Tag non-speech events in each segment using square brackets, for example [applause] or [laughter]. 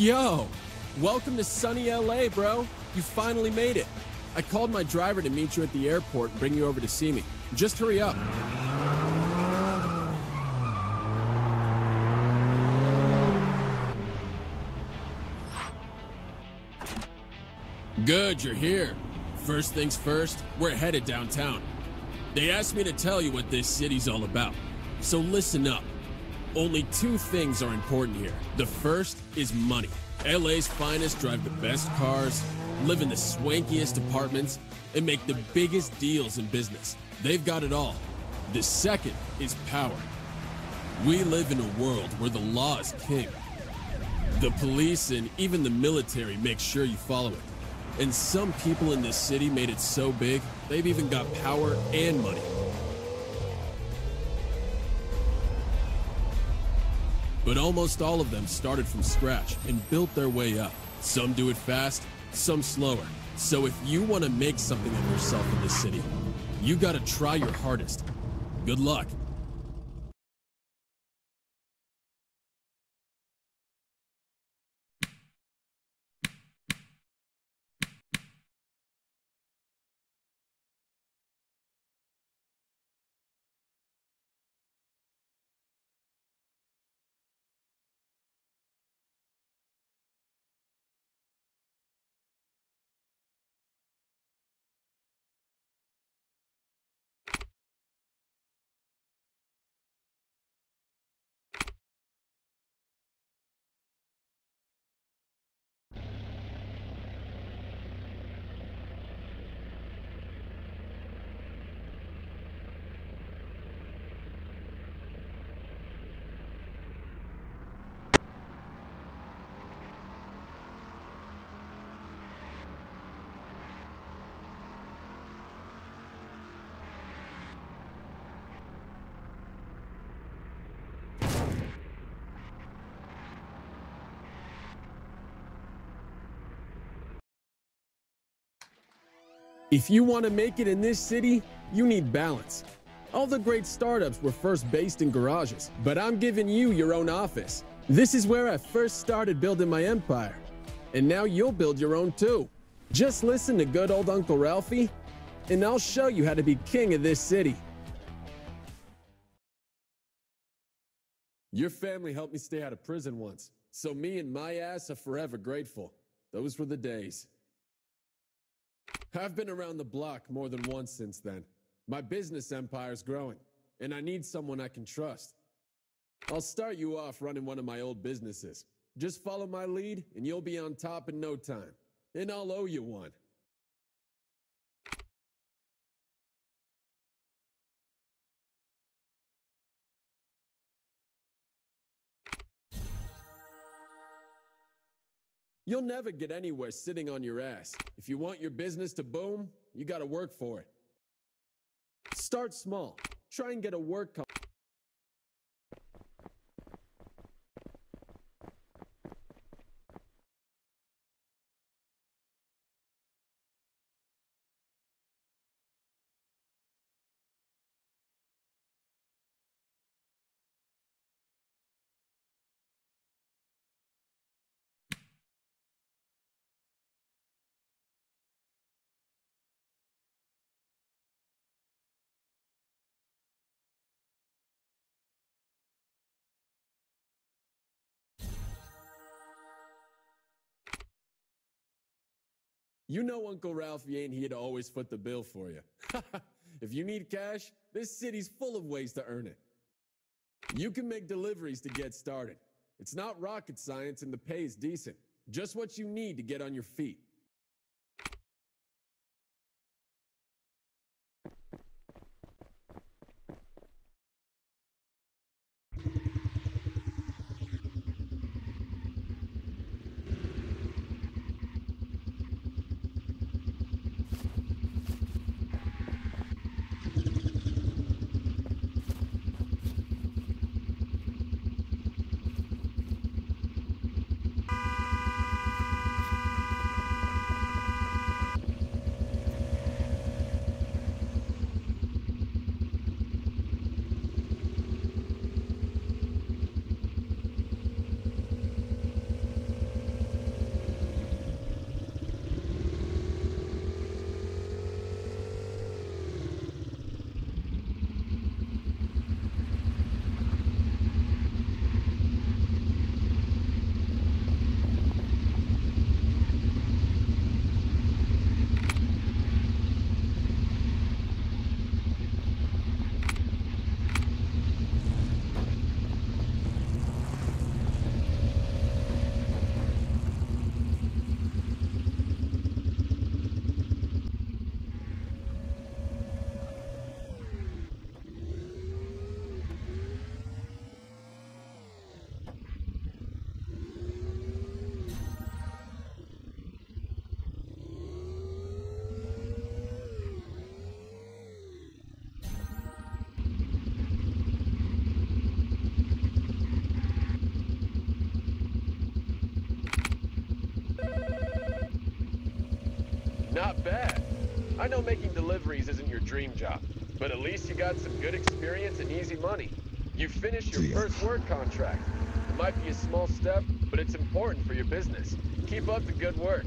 Yo, welcome to sunny LA, bro. You finally made it. I called my driver to meet you at the airport and bring you over to see me. Just hurry up. Good, you're here. First things first, we're headed downtown. They asked me to tell you what this city's all about. So listen up. Only two things are important here. The first is money. LA's finest drive the best cars, live in the swankiest apartments, and make the biggest deals in business. They've got it all. The second is power. We live in a world where the law is king. The police and even the military make sure you follow it. And some people in this city made it so big, they've even got power and money. But almost all of them started from scratch and built their way up. Some do it fast, some slower. So if you want to make something of yourself in this city, you gotta try your hardest. Good luck. If you want to make it in this city, you need balance. All the great startups were first based in garages, but I'm giving you your own office. This is where I first started building my empire. And now you'll build your own too. Just listen to good old Uncle Ralphie, and I'll show you how to be king of this city. Your family helped me stay out of prison once, so me and my ass are forever grateful. Those were the days. I've been around the block more than once since then. My business empire's growing, and I need someone I can trust. I'll start you off running one of my old businesses. Just follow my lead, and you'll be on top in no time. And I'll owe you one. You'll never get anywhere sitting on your ass. If you want your business to boom, you gotta work for it. Start small. Try and get a work You know Uncle Ralphie ain't here to always foot the bill for you. [laughs] if you need cash, this city's full of ways to earn it. You can make deliveries to get started. It's not rocket science and the pay is decent. Just what you need to get on your feet. Not bad. I know making deliveries isn't your dream job, but at least you got some good experience and easy money. You finished your first work contract. It might be a small step, but it's important for your business. Keep up the good work.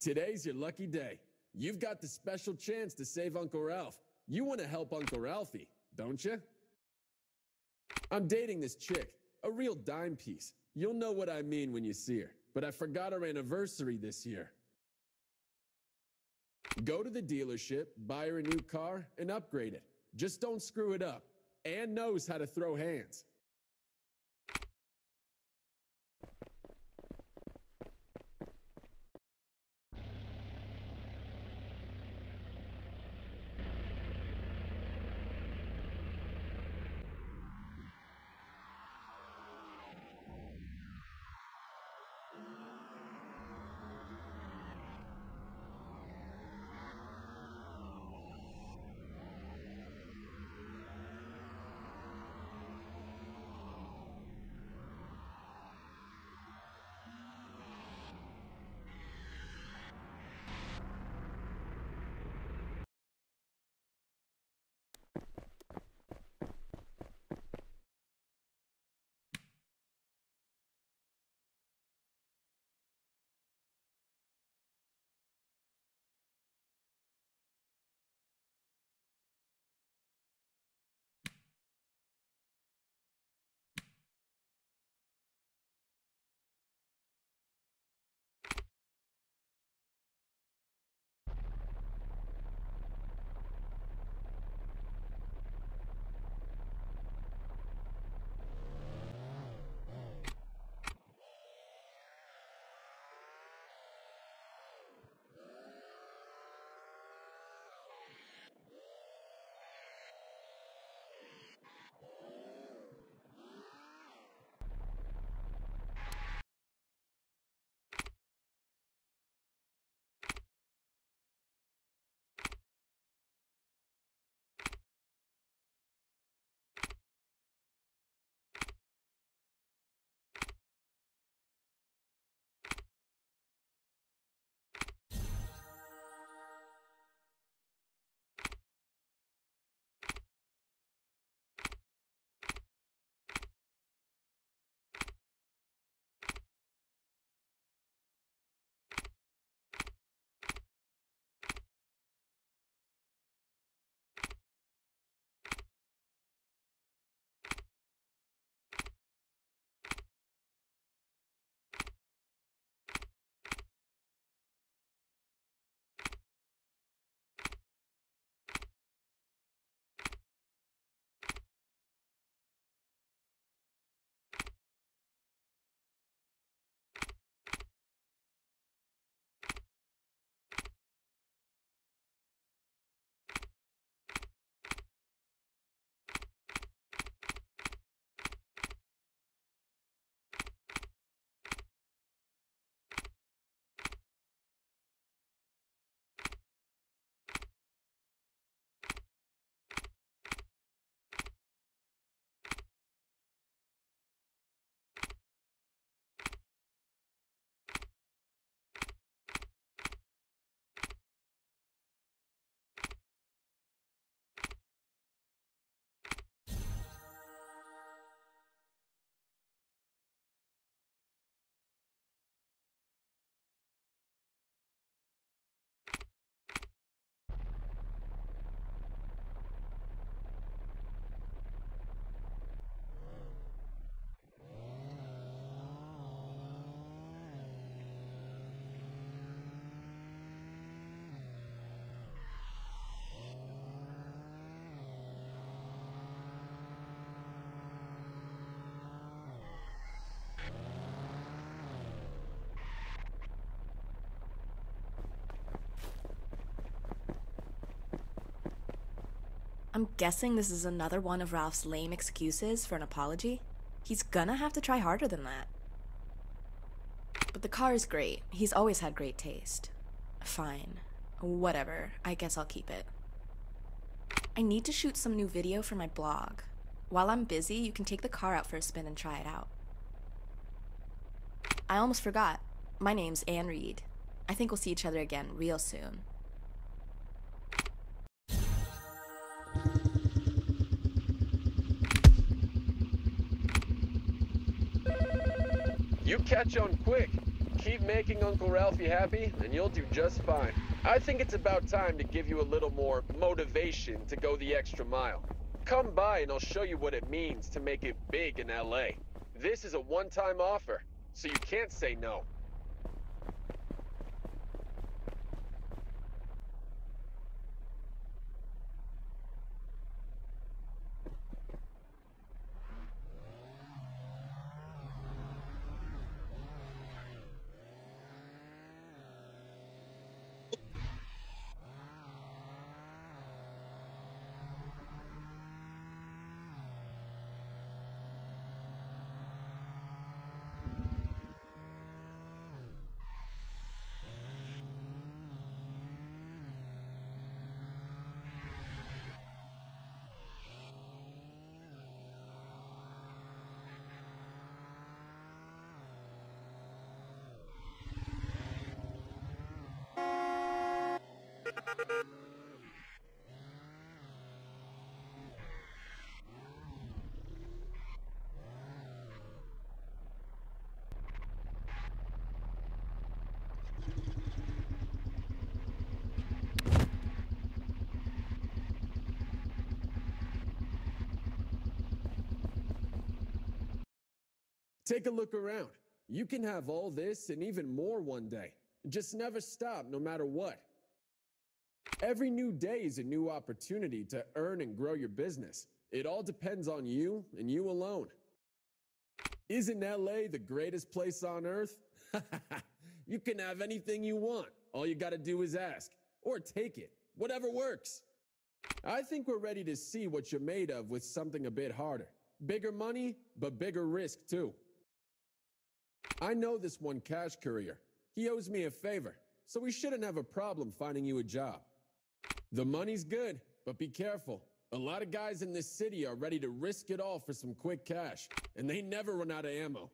Today's your lucky day. You've got the special chance to save Uncle Ralph. You want to help Uncle Ralphie, don't you? I'm dating this chick, a real dime piece. You'll know what I mean when you see her, but I forgot her anniversary this year. Go to the dealership, buy her a new car, and upgrade it. Just don't screw it up. Ann knows how to throw hands. I'm guessing this is another one of Ralph's lame excuses for an apology. He's gonna have to try harder than that. But the car is great. He's always had great taste. Fine. Whatever. I guess I'll keep it. I need to shoot some new video for my blog. While I'm busy, you can take the car out for a spin and try it out. I almost forgot. My name's Anne Reed. I think we'll see each other again real soon. Catch on quick. Keep making Uncle Ralphie happy, and you'll do just fine. I think it's about time to give you a little more motivation to go the extra mile. Come by and I'll show you what it means to make it big in LA. This is a one-time offer, so you can't say no. Take a look around. You can have all this and even more one day. Just never stop, no matter what. Every new day is a new opportunity to earn and grow your business. It all depends on you and you alone. Isn't LA the greatest place on earth? [laughs] you can have anything you want. All you gotta do is ask. Or take it. Whatever works. I think we're ready to see what you're made of with something a bit harder. Bigger money, but bigger risk too. I know this one cash courier. He owes me a favor, so we shouldn't have a problem finding you a job. The money's good, but be careful. A lot of guys in this city are ready to risk it all for some quick cash, and they never run out of ammo.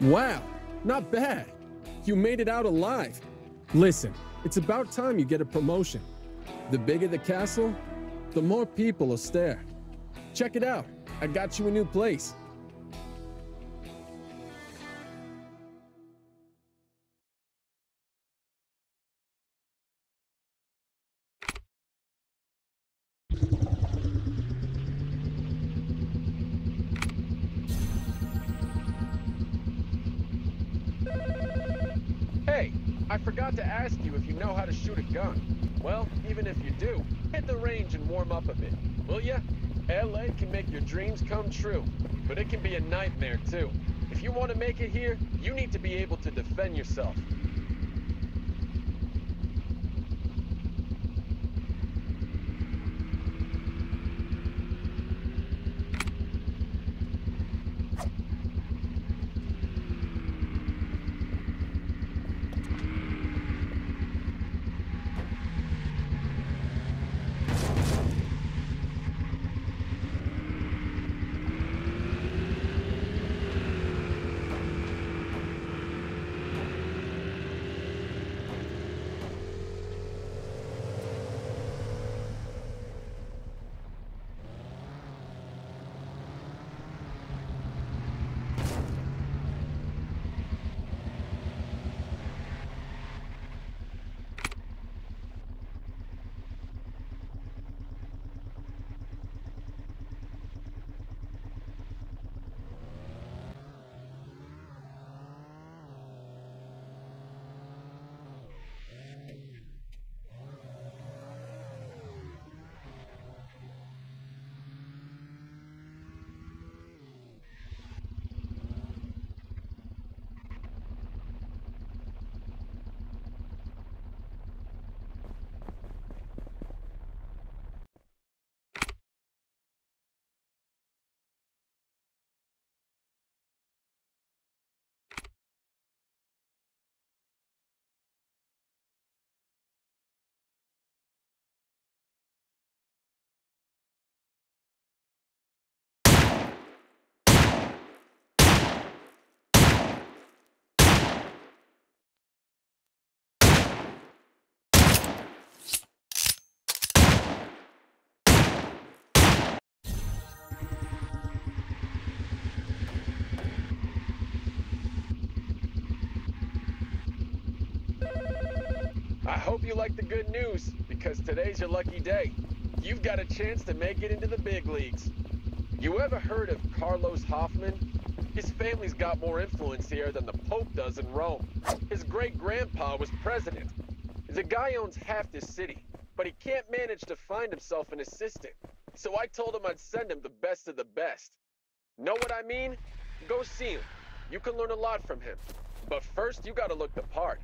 Wow, not bad. You made it out alive. Listen, it's about time you get a promotion. The bigger the castle, the more people will stare. Check it out. I got you a new place. Dreams come true, but it can be a nightmare too. If you want to make it here, you need to be able to defend yourself. I hope you like the good news, because today's your lucky day. You've got a chance to make it into the big leagues. You ever heard of Carlos Hoffman? His family's got more influence here than the Pope does in Rome. His great-grandpa was president. The guy owns half this city, but he can't manage to find himself an assistant. So I told him I'd send him the best of the best. Know what I mean? Go see him. You can learn a lot from him. But first, you gotta look the part.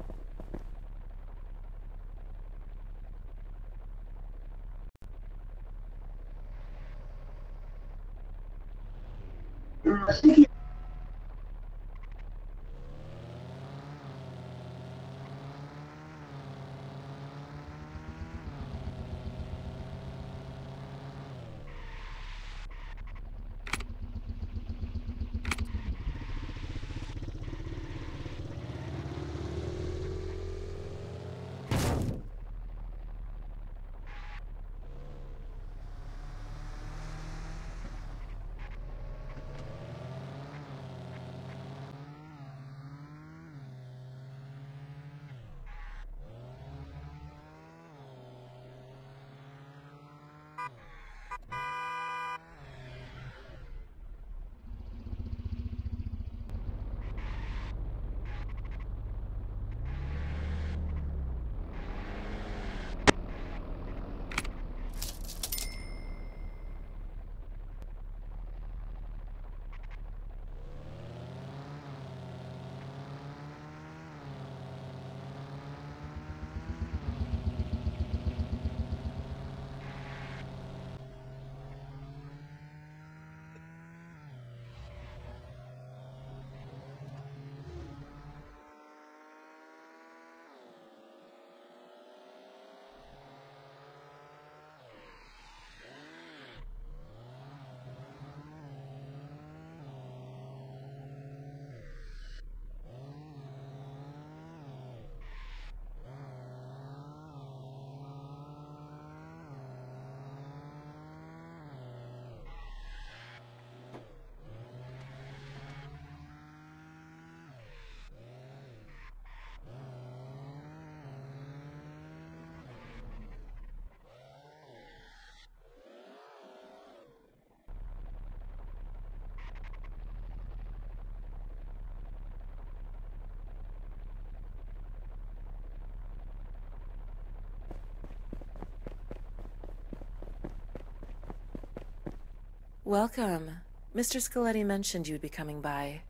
Welcome. Mr. Scaletti mentioned you'd be coming by.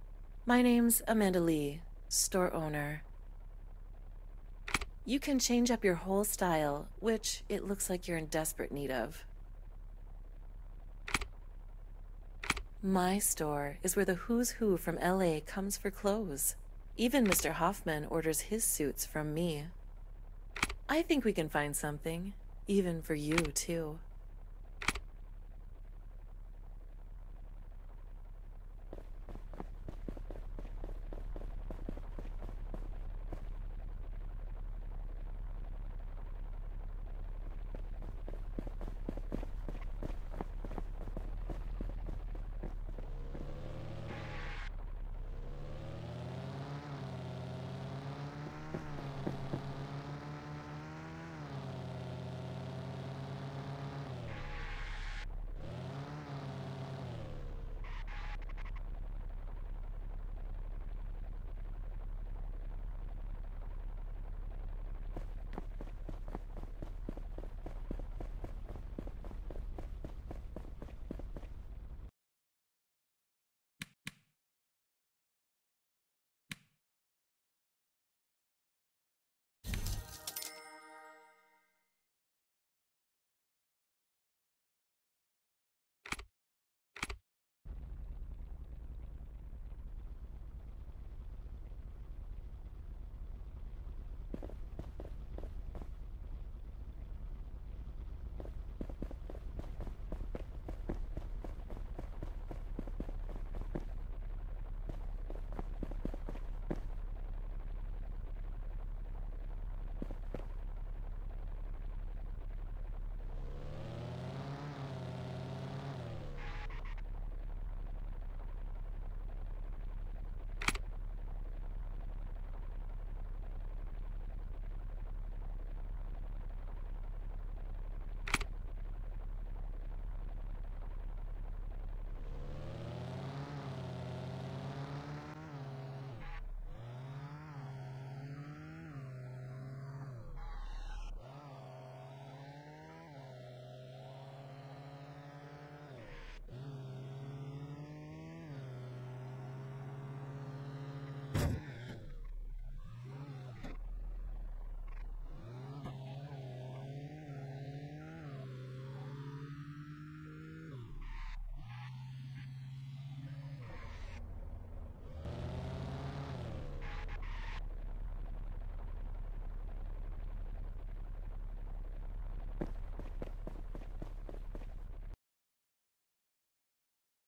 My name's Amanda Lee, store owner. You can change up your whole style, which it looks like you're in desperate need of. My store is where the who's who from LA comes for clothes. Even Mr. Hoffman orders his suits from me. I think we can find something, even for you, too.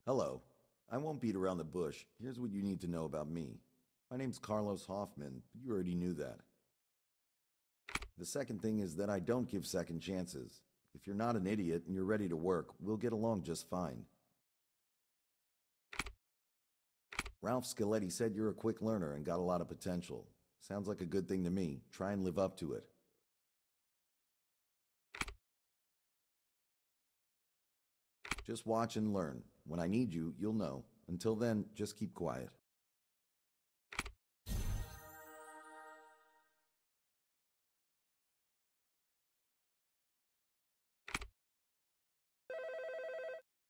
Hello. I won't beat around the bush. Here's what you need to know about me. My name's Carlos Hoffman. You already knew that. The second thing is that I don't give second chances. If you're not an idiot and you're ready to work, we'll get along just fine. Ralph Scaletti said you're a quick learner and got a lot of potential. Sounds like a good thing to me. Try and live up to it. Just watch and learn. When I need you, you'll know. Until then, just keep quiet.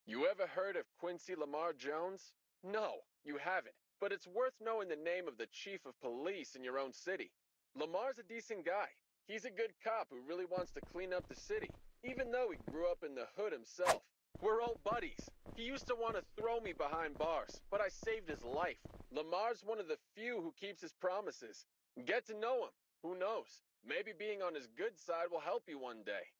You ever heard of Quincy Lamar Jones? No, you haven't. But it's worth knowing the name of the chief of police in your own city. Lamar's a decent guy. He's a good cop who really wants to clean up the city, even though he grew up in the hood himself. We're old buddies. He used to want to throw me behind bars, but I saved his life. Lamar's one of the few who keeps his promises. Get to know him. Who knows? Maybe being on his good side will help you one day.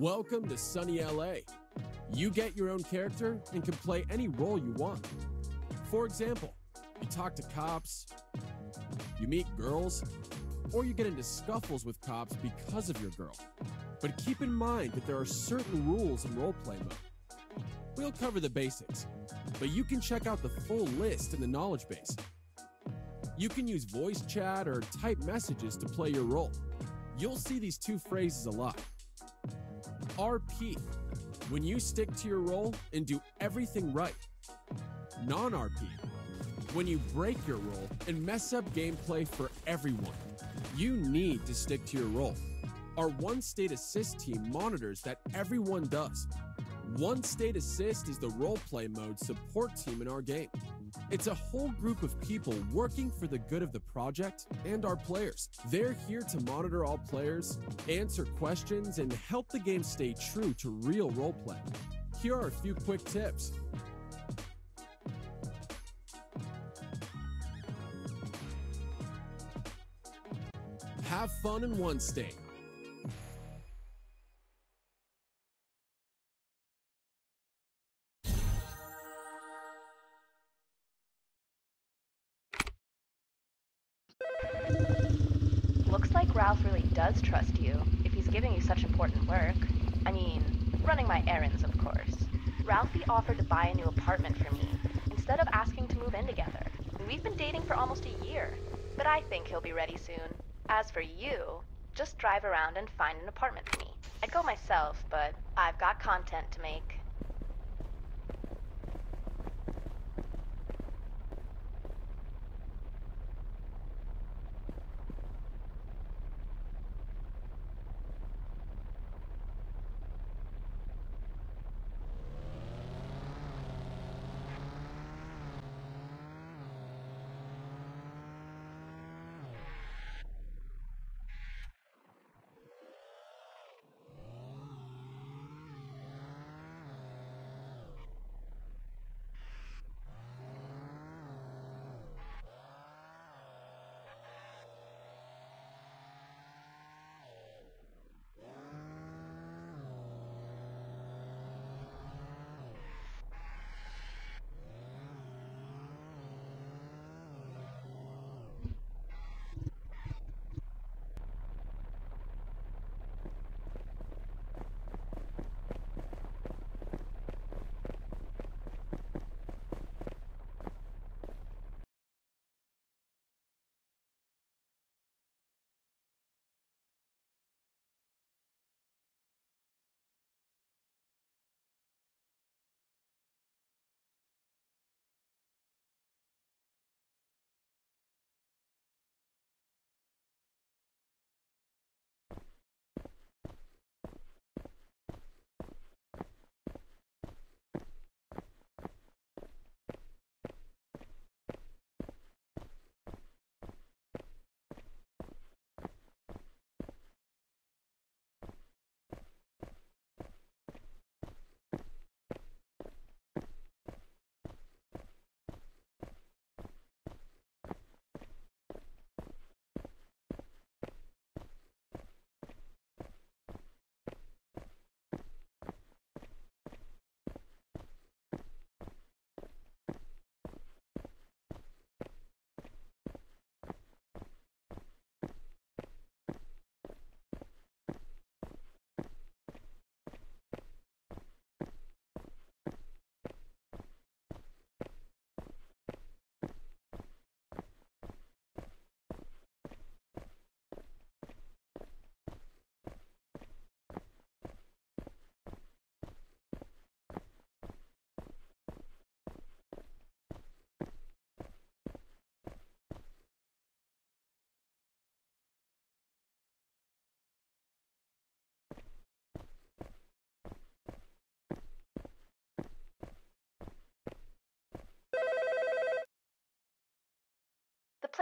Welcome to sunny LA. You get your own character and can play any role you want. For example, you talk to cops, you meet girls, or you get into scuffles with cops because of your girl. But keep in mind that there are certain rules in roleplay mode. We'll cover the basics, but you can check out the full list in the knowledge base. You can use voice chat or type messages to play your role. You'll see these two phrases a lot. RP, when you stick to your role and do everything right. Non RP, when you break your role and mess up gameplay for everyone. You need to stick to your role. Our One State Assist team monitors that everyone does. One State Assist is the roleplay mode support team in our game. It's a whole group of people working for the good of the project and our players. They're here to monitor all players, answer questions, and help the game stay true to real roleplay. Here are a few quick tips. Have fun in one state. Ralph really does trust you if he's giving you such important work. I mean, running my errands, of course. Ralphie offered to buy a new apartment for me instead of asking to move in together. We've been dating for almost a year, but I think he'll be ready soon. As for you, just drive around and find an apartment for me. I'd go myself, but I've got content to make.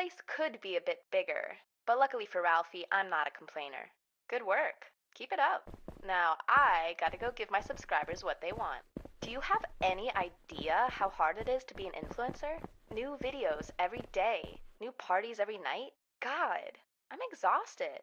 Place could be a bit bigger, but luckily for Ralphie, I'm not a complainer. Good work. Keep it up. Now, I gotta go give my subscribers what they want. Do you have any idea how hard it is to be an influencer? New videos every day, new parties every night? God, I'm exhausted.